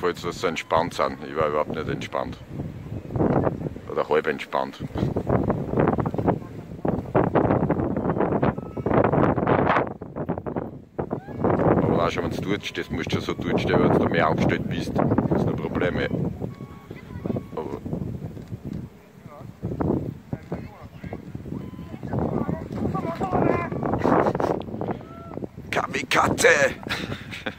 gefällt dass sie so entspannt sind. Ich war überhaupt nicht entspannt. Oder halb entspannt. Aber auch schon, wenn du dort stehst, musst du schon so dort stehen, wenn du mehr angestellt bist. Das sind Probleme. Aber Kamikaze!